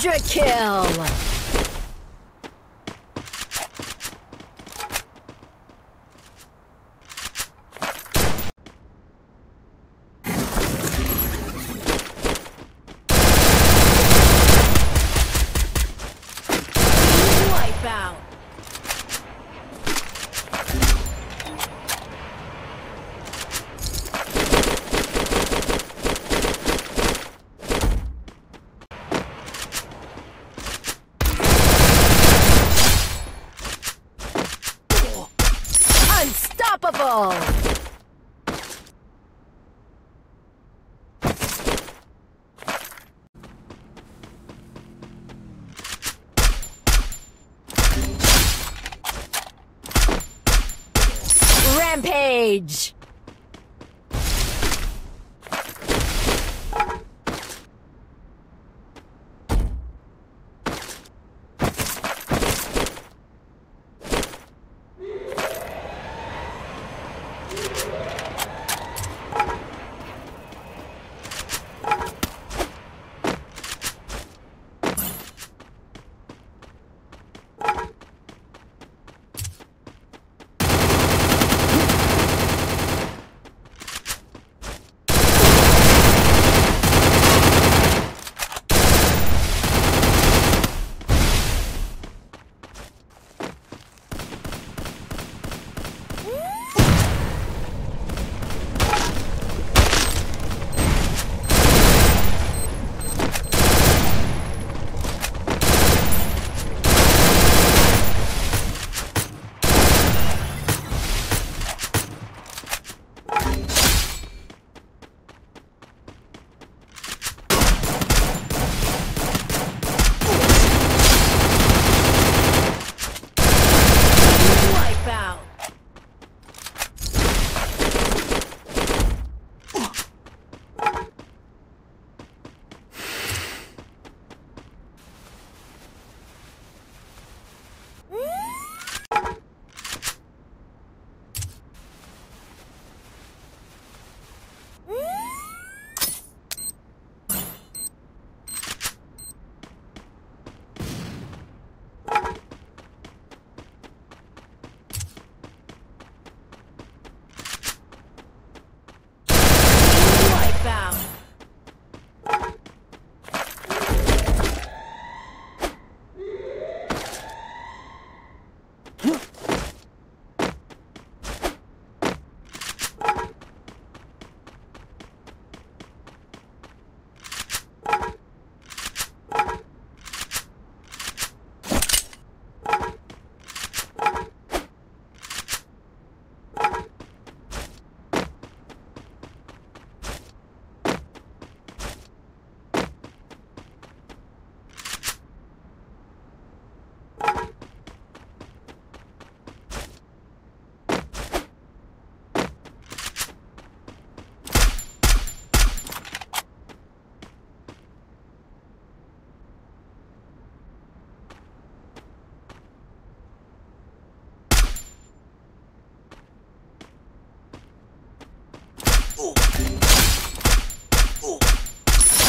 Quadra kill! Wipeout! Rampage!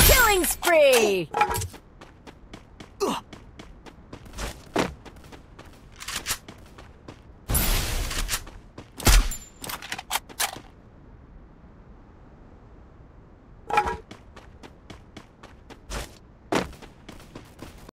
Killing spree!